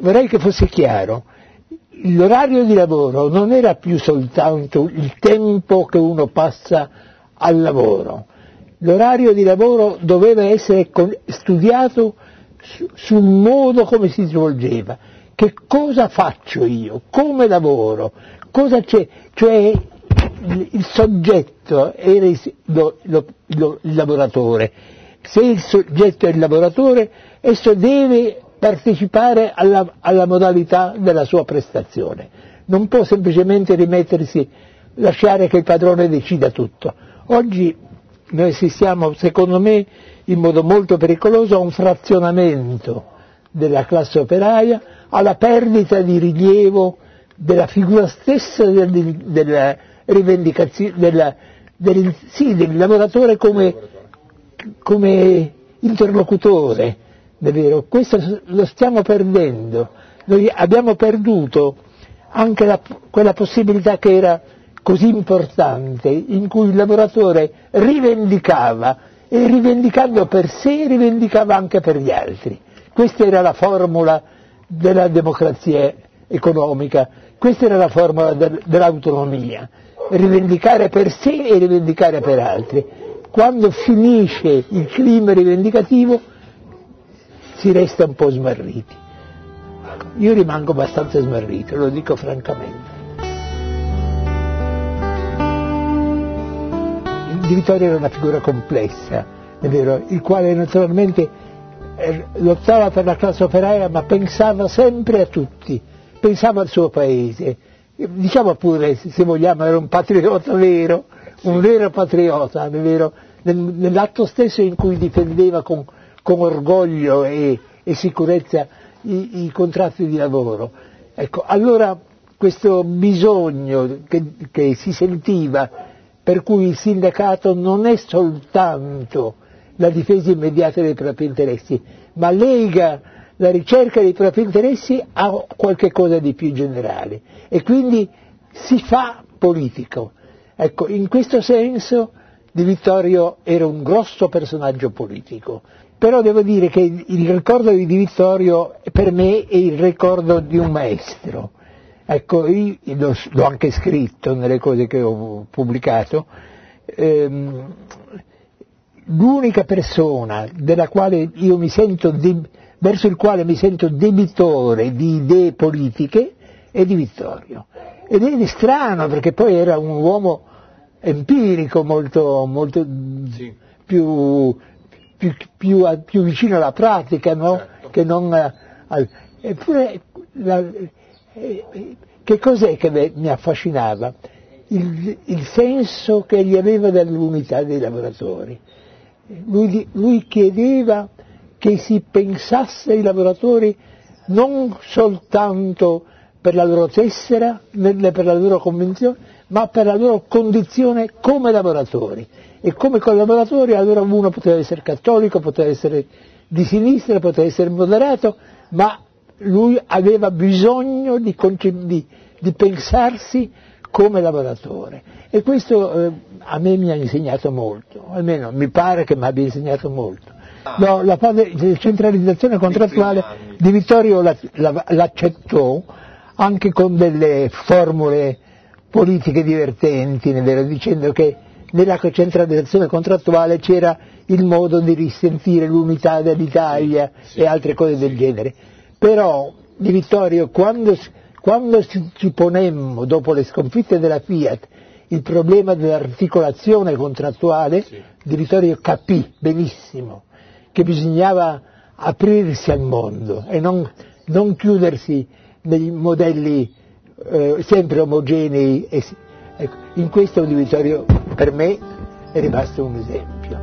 vorrei che fosse chiaro, l'orario di lavoro non era più soltanto il tempo che uno passa al lavoro, l'orario di lavoro doveva essere studiato sul modo come si svolgeva, che cosa faccio io, come lavoro, cosa c'è, cioè il soggetto era lo, lo, lo, il lavoratore, se il soggetto è il lavoratore, esso deve partecipare alla, alla modalità della sua prestazione, non può semplicemente rimettersi, lasciare che il padrone decida tutto. Oggi noi assistiamo, secondo me, in modo molto pericoloso a un frazionamento della classe operaia, alla perdita di rilievo della figura stessa del, della della, del, sì, del lavoratore come, come interlocutore, davvero. Questo lo stiamo perdendo. Noi abbiamo perduto anche la, quella possibilità che era così importante, in cui il lavoratore rivendicava e rivendicando per sé rivendicava anche per gli altri. Questa era la formula della democrazia economica, questa era la formula del, dell'autonomia, rivendicare per sé e rivendicare per altri. Quando finisce il clima rivendicativo si resta un po' smarriti. Io rimango abbastanza smarrito, lo dico francamente. Di Vittorio era una figura complessa, è vero, il quale naturalmente eh, lottava per la classe operaia ma pensava sempre a tutti, pensava al suo paese. Diciamo pure, se vogliamo, era un patriota vero, un vero patriota, è vero, nell'atto stesso in cui difendeva con con orgoglio e, e sicurezza i, i, contratti di lavoro. Ecco, allora questo bisogno che, che si sentiva per cui il sindacato non è soltanto la difesa immediata dei propri interessi, ma lega la ricerca dei propri interessi a qualche cosa di più generale e quindi si fa politico. Ecco, in questo senso Di Vittorio era un grosso personaggio politico, però devo dire che il ricordo di Vittorio per me è il ricordo di un maestro. Ecco, io l'ho anche scritto nelle cose che ho pubblicato, ehm, l'unica persona de- verso il quale mi sento debitore di idee politiche è Di Vittorio. Ed è strano perché poi era un uomo empirico molto, molto sì. più più, più, più vicino alla pratica no? certo. che non al... Eppure la, eh, che cos'è che mi affascinava? Il, il, senso che egli aveva dell'unità dei lavoratori. Lui, lui chiedeva che si pensasse ai lavoratori non soltanto per la loro tessera, per la loro convenzione, ma per la loro condizione come lavoratori e come collaboratori allora uno poteva essere cattolico, poteva essere di sinistra, poteva essere moderato, ma lui aveva bisogno di, di, di pensarsi come lavoratore. E questo eh, a me mi ha insegnato molto, almeno mi pare che mi abbia insegnato molto. No, la centralizzazione contrattuale di Vittorio l'accettò anche con delle formule politiche divertenti, dicendo che nella centralizzazione contrattuale c'era il modo di risentire l'unità dell'Italia sì, e altre cose del genere. Però Di Vittorio quando, quando ci ponemmo dopo le sconfitte della Fiat il problema dell'articolazione contrattuale, sì. Di Vittorio capì benissimo che bisognava aprirsi al mondo e non, non chiudersi nei modelli eh, sempre omogenei. E, ecco, in questo Di Vittorio per me è rimasto un esempio.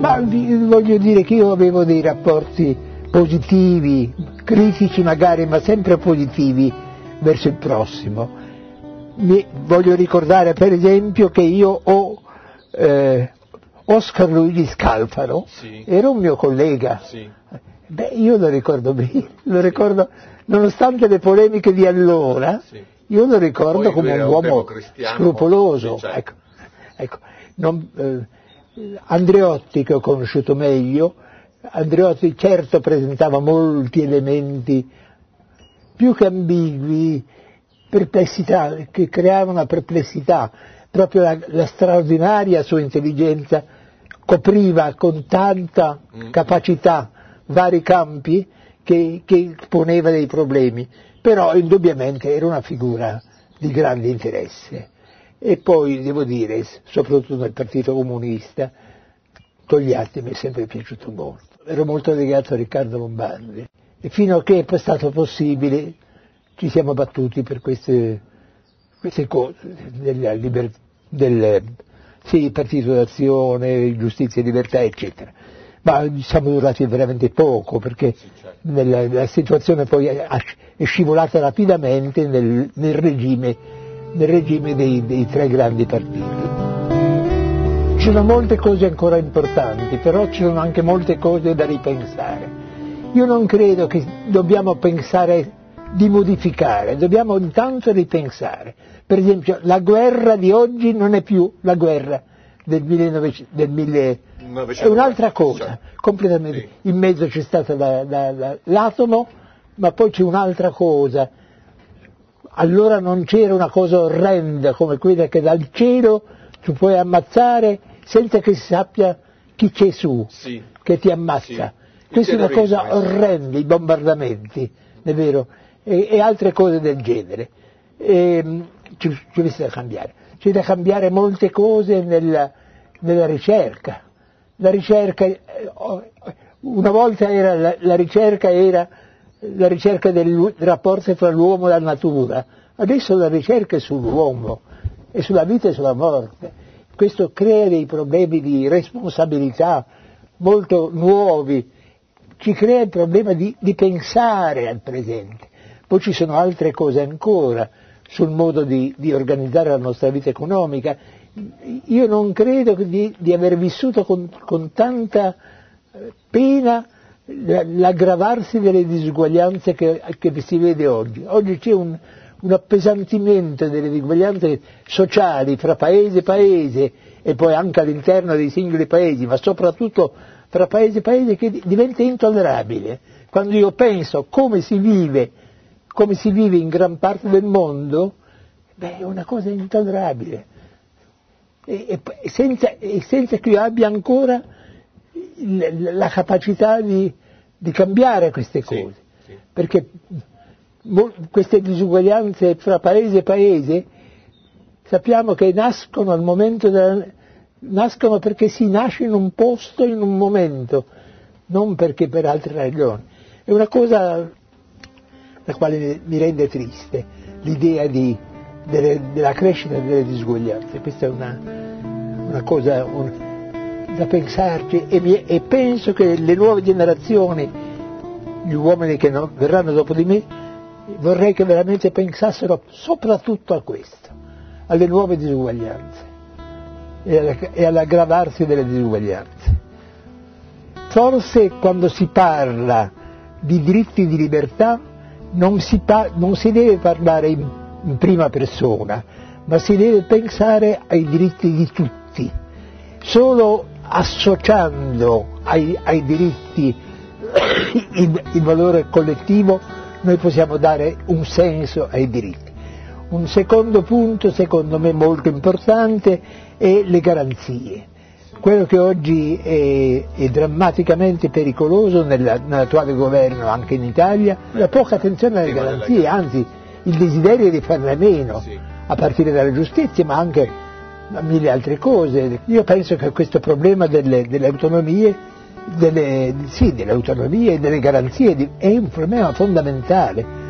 Ma voglio dire che io avevo dei rapporti positivi, critici magari, ma sempre positivi verso il prossimo. Mi voglio ricordare per esempio che io ho eh, Oscar Luigi Scalfaro, sì. era un mio collega. Sì. Beh, io lo ricordo bene, lo ricordo nonostante le polemiche di allora, sì. io lo ricordo come un uomo scrupoloso. Certo. ecco, ecco, non, eh, Andreotti che ho conosciuto meglio, Andreotti certo presentava molti elementi più che ambigui, perplessità, che creavano perplessità, proprio la, la straordinaria sua intelligenza copriva con tanta mm. capacità vari campi che, che poneva dei problemi, però indubbiamente era una figura di grande interesse. E poi devo dire, soprattutto nel Partito Comunista, Togliatti mi è sempre piaciuto molto. Ero molto legato a Riccardo Lombardi e fino a che è stato possibile ci siamo battuti per queste, queste cose libertà, del sì, partito d'azione, giustizia e libertà, eccetera. Ma siamo durati veramente poco perché certo. nella, la situazione poi è, è scivolata rapidamente nel, nel regime, nel regime dei, dei tre grandi partiti. Ci sono molte cose ancora importanti, però ci sono anche molte cose da ripensare. Io non credo che dobbiamo pensare di modificare, dobbiamo intanto ripensare. Per esempio la guerra di oggi non è più la guerra del 1900, del 1000, è un'altra cosa, completamente. Sì. In mezzo c'è stato la, la, la, l'atomo, ma poi c'è un'altra cosa. Allora non c'era una cosa orrenda come quella che dal cielo tu puoi ammazzare senza che si sappia chi c'è su, sì. che ti ammazza. Sì. Questa è una cosa orrenda, i bombardamenti, è vero? e, e altre cose del genere. E, mm, ci, ci da cambiare. C'è da cambiare molte cose nella, nella ricerca. La ricerca, eh, una volta era, la, la, ricerca era la ricerca del rapporto fra l'uomo e la natura, adesso la ricerca è sull'uomo, è sulla vita e sulla morte. Questo crea dei problemi di responsabilità molto nuovi, ci crea il problema di, di pensare al presente. Poi ci sono altre cose ancora sul modo di, di organizzare la nostra vita economica. Io non credo di, di aver vissuto con, con tanta eh, pena l'aggravarsi delle disuguaglianze che, che, si vede oggi. Oggi c'è un, un, appesantimento delle disuguaglianze sociali fra paese e paese e poi anche all'interno dei singoli paesi, ma soprattutto fra paese e paese che diventa intollerabile. Quando io penso come si vive come si vive in gran parte del mondo, beh, è una cosa intollerabile. E, e, senza, e senza, che io abbia ancora la capacità di, di cambiare queste cose. Sì, sì. Perché queste disuguaglianze fra paese e paese sappiamo che nascono al momento della, nascono perché si nasce in un posto, in un momento, non perché per altre ragioni. È una cosa la quale mi rende triste l'idea di, delle, della crescita delle disuguaglianze. Questa è una, una cosa un, da pensarci e, mi, e, penso che le nuove generazioni, gli uomini che no, verranno dopo di me, vorrei che veramente pensassero soprattutto a questo, alle nuove disuguaglianze e all'aggravarsi delle disuguaglianze. Forse quando si parla di diritti di libertà non si, pa- non si deve parlare in, in, prima persona, ma si deve pensare ai diritti di tutti. Solo associando ai, ai diritti il, il valore collettivo noi possiamo dare un senso ai diritti. Un secondo punto, secondo me molto importante, è le garanzie quello che oggi è, è drammaticamente pericoloso nella, nell'attuale governo anche in Italia, la poca attenzione alle garanzie, anzi il desiderio di farne meno, a partire dalla giustizia, ma anche a mille altre cose. Io penso che questo problema delle, delle autonomie, delle, sì, delle autonomie e delle garanzie è un problema fondamentale